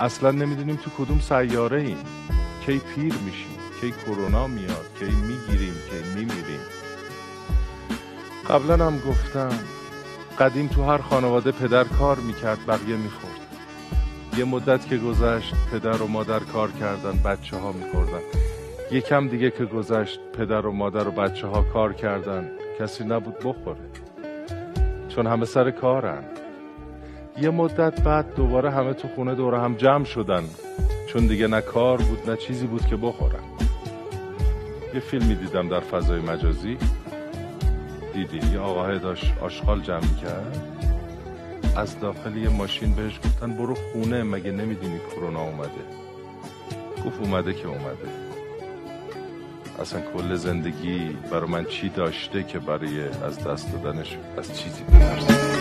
اصلا نمی‌دونیم تو کدوم سیاره ایم کی پیر میشیم کی کرونا میاد کی می‌گیریم کی میمیریم. قبلا هم گفتم قدیم تو هر خانواده پدر کار می‌کرد بقیه می‌خورد. یه مدت که گذشت پدر و مادر کار کردن بچه ها میخوردن. یکم دیگه که گذشت پدر و مادر و بچه ها کار کردن کسی نبود بخوره. چون همه سر کارن. یه مدت بعد دوباره همه تو خونه دوره هم جمع شدن. چون دیگه نه کار بود نه چیزی بود که بخورن یه فیلمی دیدم در فضای مجازی. دیدی؟ یه آقاه داشت آشغال جمع کرد از داخل یه ماشین بهش گفتن برو خونه مگه نمی‌دونی کرونا اومده؟ گفت اومده که اومده. اصلا کل زندگی برای من چی داشته که برای از دست دادنش از چیزی بترسم